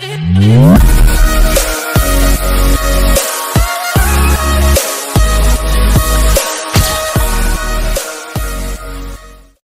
Yeah.